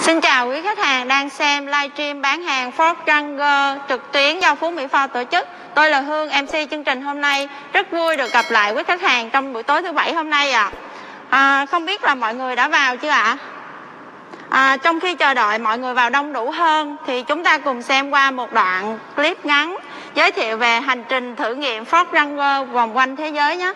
Xin chào quý khách hàng đang xem livestream bán hàng Ford Ranger trực tuyến do Phú Mỹ Phò tổ chức. Tôi là Hương, MC chương trình hôm nay. Rất vui được gặp lại quý khách hàng trong buổi tối thứ bảy hôm nay ạ. À. À, không biết là mọi người đã vào chưa ạ? À? À, trong khi chờ đợi mọi người vào đông đủ hơn thì chúng ta cùng xem qua một đoạn clip ngắn giới thiệu về hành trình thử nghiệm Ford Ranger vòng quanh thế giới nhé.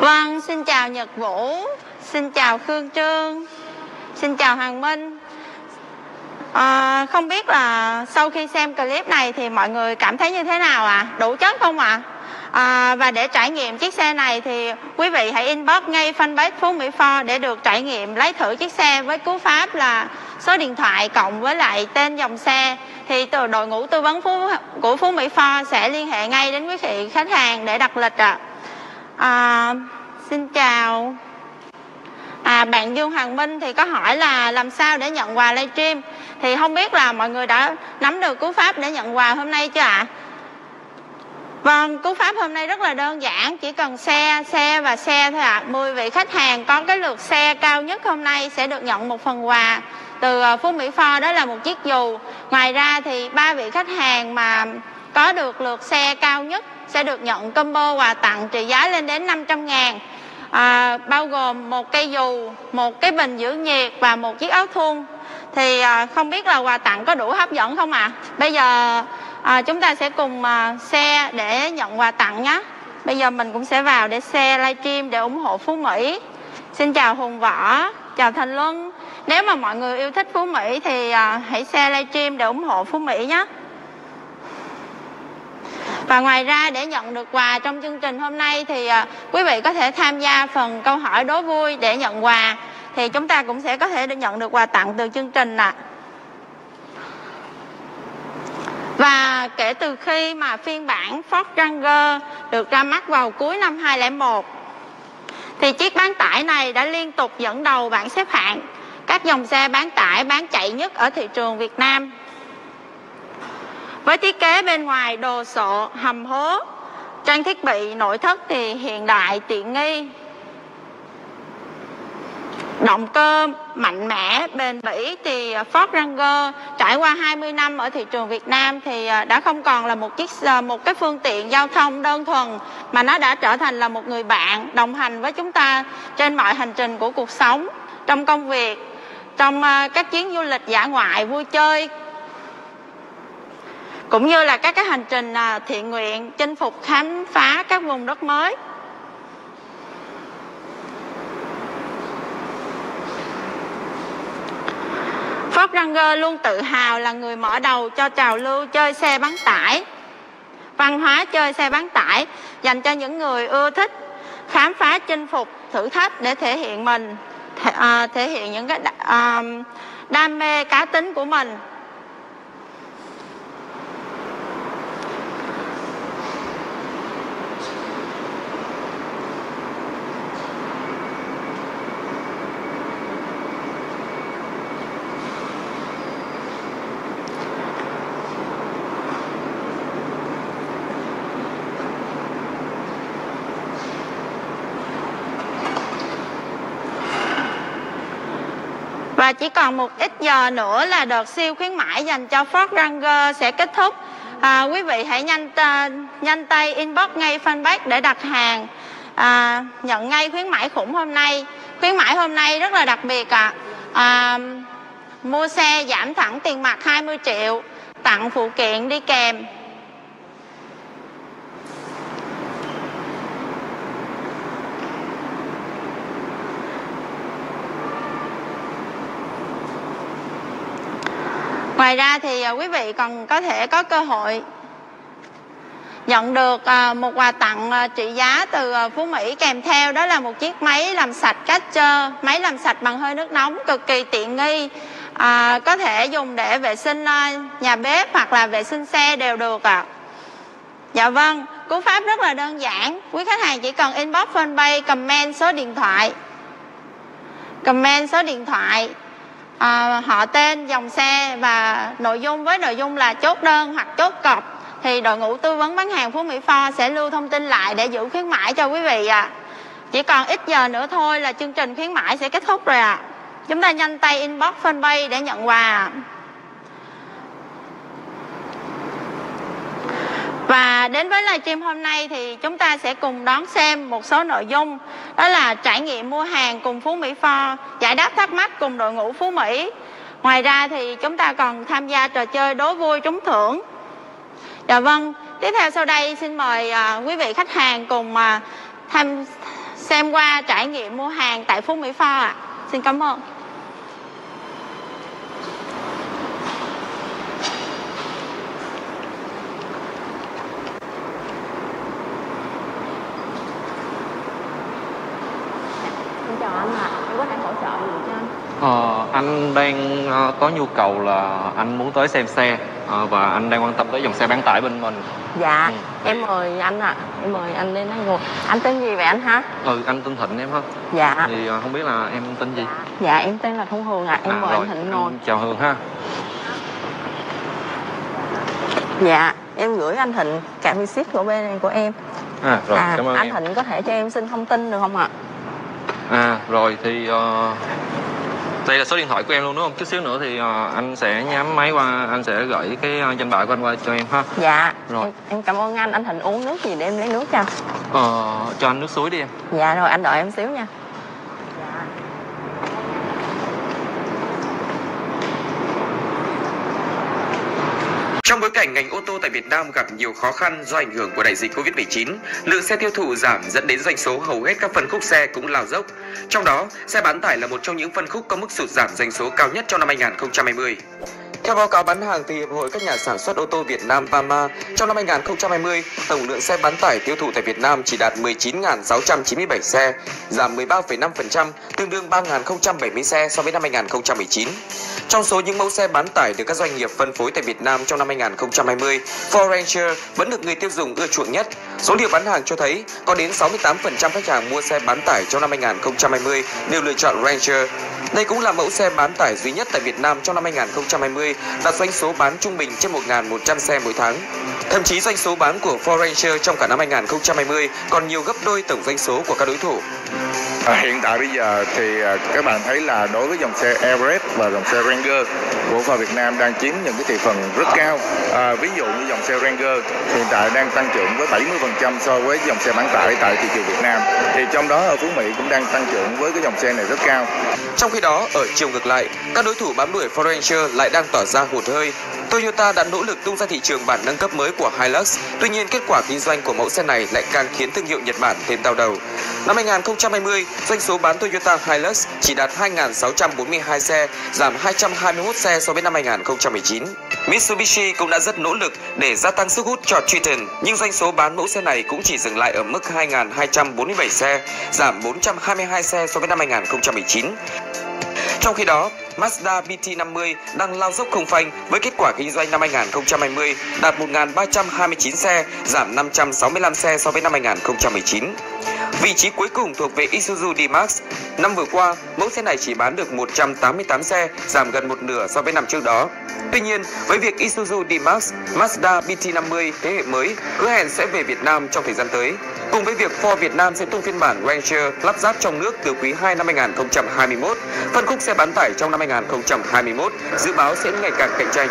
Vâng, xin chào Nhật Vũ, xin chào Khương Trương, xin chào Hằng Minh. À, không biết là sau khi xem clip này thì mọi người cảm thấy như thế nào ạ? À? Đủ chất không ạ? À? À, và để trải nghiệm chiếc xe này thì quý vị hãy inbox ngay fanpage Phú Mỹ Ford để được trải nghiệm lấy thử chiếc xe với cú pháp là số điện thoại cộng với lại tên dòng xe thì từ đội ngũ tư vấn Phú, của Phú Mỹ Ford sẽ liên hệ ngay đến quý vị khách hàng để đặt lịch ạ. À. À, xin chào à, bạn Dương Hoàng Minh thì có hỏi là làm sao để nhận quà livestream thì không biết là mọi người đã nắm được cú pháp để nhận quà hôm nay chưa ạ à? Vâng, cú pháp hôm nay rất là đơn giản, chỉ cần xe, xe và xe thôi ạ. À. 10 vị khách hàng có cái lượt xe cao nhất hôm nay sẽ được nhận một phần quà từ ờ, Phú Mỹ Pho đó là một chiếc dù. Ngoài ra thì ba vị khách hàng mà có được lượt xe cao nhất sẽ được nhận combo quà tặng trị giá lên đến 500 ngàn à, bao gồm một cây dù, một cái bình giữ nhiệt và một chiếc áo thun thì à, không biết là quà tặng có đủ hấp dẫn không ạ? À? Bây giờ à, chúng ta sẽ cùng à, xe để nhận quà tặng nhé. Bây giờ mình cũng sẽ vào để xe livestream để ủng hộ Phú Mỹ. Xin chào Hùng Võ, chào Thành Luân. Nếu mà mọi người yêu thích Phú Mỹ thì à, hãy xe livestream để ủng hộ Phú Mỹ nhé. Và ngoài ra, để nhận được quà trong chương trình hôm nay thì à, quý vị có thể tham gia phần câu hỏi đố vui để nhận quà thì chúng ta cũng sẽ có thể được nhận được quà tặng từ chương trình ạ. À. Và kể từ khi mà phiên bản Ford Ranger được ra mắt vào cuối năm 2001 thì chiếc bán tải này đã liên tục dẫn đầu bảng xếp hạng các dòng xe bán tải bán chạy nhất ở thị trường Việt Nam với thiết kế bên ngoài đồ sộ, hầm hố, trang thiết bị nội thất thì hiện đại, tiện nghi. Động cơ mạnh mẽ, bền bỉ thì Ford Ranger trải qua 20 năm ở thị trường Việt Nam thì à, đã không còn là một chiếc à, một cái phương tiện giao thông đơn thuần mà nó đã trở thành là một người bạn đồng hành với chúng ta trên mọi hành trình của cuộc sống, trong công việc, trong à, các chuyến du lịch dã ngoại vui chơi cũng như là các cái hành trình à, thiện nguyện chinh phục khám phá các vùng đất mới. Ford Ranger luôn tự hào là người mở đầu cho trào lưu chơi xe bán tải. Văn hóa chơi xe bán tải dành cho những người ưa thích khám phá chinh phục thử thách để thể hiện mình thể, uh, à, thể hiện những cái uh, đam mê cá tính của mình. Chỉ còn một ít giờ nữa là đợt siêu khuyến mãi dành cho Ford Ranger sẽ kết thúc. À, quý vị hãy nhanh uh, nhanh tay inbox ngay fanpage để đặt hàng à, nhận ngay khuyến mãi khủng hôm nay khuyến mãi hôm nay rất là đặc biệt ạ à. à, mua xe giảm thẳng tiền mặt 20 triệu tặng phụ kiện đi kèm ngoài ra thì à, quý vị còn có thể có cơ hội nhận được à, một quà tặng à, trị giá từ Phú Mỹ kèm theo. Đó là một chiếc máy làm sạch Catcher máy làm sạch bằng hơi nước nóng cực kỳ tiện nghi à, có thể dùng để vệ sinh nhà bếp hoặc là vệ sinh xe đều được ạ. À. dạ vâng cú pháp rất là đơn giản. Quý khách hàng chỉ cần inbox fanpage comment số điện thoại. Comment số điện thoại à, họ tên dòng xe và nội dung với nội dung là chốt đơn hoặc chốt cọc thì đội ngũ tư vấn bán hàng Phú Mỹ Pho sẽ lưu thông tin lại để giữ khuyến mãi cho quý vị ạ. À. Chỉ còn ít giờ nữa thôi là chương trình khuyến mãi sẽ kết thúc rồi ạ. À. Chúng ta nhanh tay inbox fanpage để nhận quà. Và đến với livestream hôm nay thì chúng ta sẽ cùng đón xem một số nội dung đó là trải nghiệm mua hàng cùng Phú Mỹ Pho, giải đáp thắc mắc cùng đội ngũ Phú Mỹ. Ngoài ra thì chúng ta còn tham gia trò chơi đố vui trúng thưởng. Dạ vâng, tiếp theo sau đây xin mời à, quý vị khách hàng cùng à, tham xem qua trải nghiệm mua hàng tại Phú Mỹ Pho ạ. À. Xin cảm ơn. Ờ, anh đang uh, có nhu cầu là anh muốn tới xem xe uh, và anh đang quan tâm tới dòng xe bán tải bên mình. Dạ, ừ. em mời anh ạ. À. Em mời anh lên đây ngồi. Anh tên gì vậy anh hả? Ừ, anh tên Thịnh em hả? Dạ. Thì uh, không biết là em tên gì? Dạ, em tên là Thông Hường ạ. À. Em à, mời rồi. anh Thịnh ngồi. Em chào Hường ha. Dạ, em gửi anh Thịnh card visit của bên này của em. À, rồi, à, cảm ơn anh em. Thịnh có thể cho em xin thông tin được không ạ? À, rồi thì uh, đây là số điện thoại của em luôn đúng không? Chút xíu nữa thì uh, anh sẽ nhắm máy qua anh sẽ gửi cái uh, danh bạ của anh qua cho em ha. Dạ. Rồi. Em, em cảm ơn anh. Anh thịnh uống nước gì để em lấy nước cho? Ờ cho anh nước suối đi em. Dạ rồi anh đợi em xíu nha cảnh ngành ô tô tại Việt Nam gặp nhiều khó khăn do ảnh hưởng của đại dịch Covid-19, lượng xe tiêu thụ giảm dẫn đến doanh số hầu hết các phân khúc xe cũng lao dốc. Trong đó, xe bán tải là một trong những phân khúc có mức sụt giảm doanh số cao nhất trong năm 2020. Theo báo cáo bán hàng từ Hiệp hội các nhà sản xuất ô tô Việt Nam VAMA trong năm 2020, tổng lượng xe bán tải tiêu thụ tại Việt Nam chỉ đạt 19.697 xe, giảm 13,5%, tương đương 3.070 xe so với năm 2019. Trong số những mẫu xe bán tải được các doanh nghiệp phân phối tại Việt Nam trong năm 2020, Ford Ranger vẫn được người tiêu dùng ưa chuộng nhất. Số liệu bán hàng cho thấy có đến 68% khách hàng mua xe bán tải trong năm 2020 đều lựa chọn Ranger. Đây cũng là mẫu xe bán tải duy nhất tại Việt Nam trong năm 2020 đạt doanh số bán trung bình trên 1.100 xe mỗi tháng. Thậm chí doanh số bán của Ford Ranger trong cả năm 2020 còn nhiều gấp đôi tổng doanh số của các đối thủ. À, hiện tại bây giờ thì à, các bạn thấy là đối với dòng xe Everest và dòng xe Ranger của Ford Việt Nam đang chiếm những cái thị phần rất cao. À, ví dụ như dòng xe Ranger hiện tại đang tăng trưởng với 70% so với dòng xe bán tải tại thị trường Việt Nam. Thì trong đó ở Phú Mỹ cũng đang tăng trưởng với cái dòng xe này rất cao. Trong khi đó, ở chiều ngược lại, các đối thủ bám đuổi Ford Ranger lại đang tỏ ra hụt hơi. Toyota đã nỗ lực tung ra thị trường bản nâng cấp mới của Hilux, tuy nhiên kết quả kinh doanh của mẫu xe này lại càng khiến thương hiệu Nhật Bản thêm đau đầu. Năm 2020, doanh số bán Toyota Hilux chỉ đạt 2.642 xe, giảm 221 xe so với năm 2019. Mitsubishi cũng đã rất nỗ lực để gia tăng sức hút cho Triton, nhưng doanh số bán mẫu xe này cũng chỉ dừng lại ở mức 2.247 xe, giảm 422 xe so với năm 2019. Trong khi đó, Mazda BT50 đang lao dốc không phanh với kết quả kinh doanh năm 2020 đạt 1.329 xe, giảm 565 xe so với năm 2019. Vị trí cuối cùng thuộc về Isuzu D-Max. Năm vừa qua, mẫu xe này chỉ bán được 188 xe, giảm gần một nửa so với năm trước đó. Tuy nhiên, với việc Isuzu D-Max, Mazda BT50 thế hệ mới hứa hẹn sẽ về Việt Nam trong thời gian tới. Cùng với việc Ford Việt Nam sẽ tung phiên bản Ranger lắp ráp trong nước từ quý 2 năm 2021, phân khúc xe bán tải trong năm 2021 dự báo sẽ ngày càng cạnh tranh.